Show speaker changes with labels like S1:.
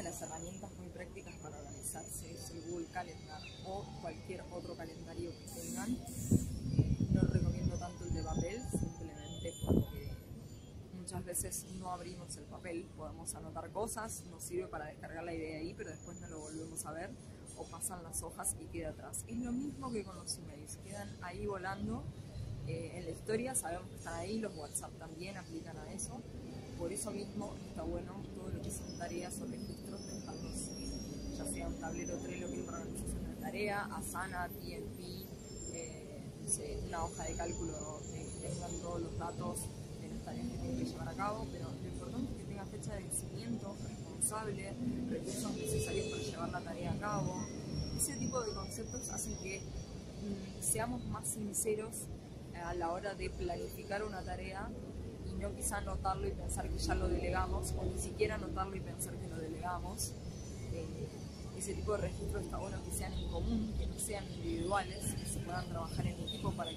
S1: de las herramientas muy prácticas para organizarse es el Google Calendar o cualquier otro calendario que tengan. Eh, no recomiendo tanto el de papel, simplemente porque muchas veces no abrimos el papel, podemos anotar cosas, nos sirve para descargar la idea ahí, pero después no lo volvemos a ver o pasan las hojas y queda atrás. Es lo mismo que con los emails, quedan ahí volando eh, en la historia, sabemos que están ahí, los WhatsApp también aplican a eso. Por eso mismo está bueno todo lo que son tareas o registros, tablero Trello que es para organización de tarea, Asana, TNP, eh, una hoja de cálculo donde tengan todos los datos de las tareas que tienen que llevar a cabo, pero lo importante es que tenga fecha de vencimiento, responsable, recursos necesarios para llevar la tarea a cabo. Ese tipo de conceptos hacen que mm, seamos más sinceros a la hora de planificar una tarea y no quizá anotarlo y pensar que ya lo delegamos o ni siquiera anotarlo y pensar que lo delegamos. Eh, ese tipo de registros está bueno que sean en común, que no sean individuales, que se puedan trabajar en equipo para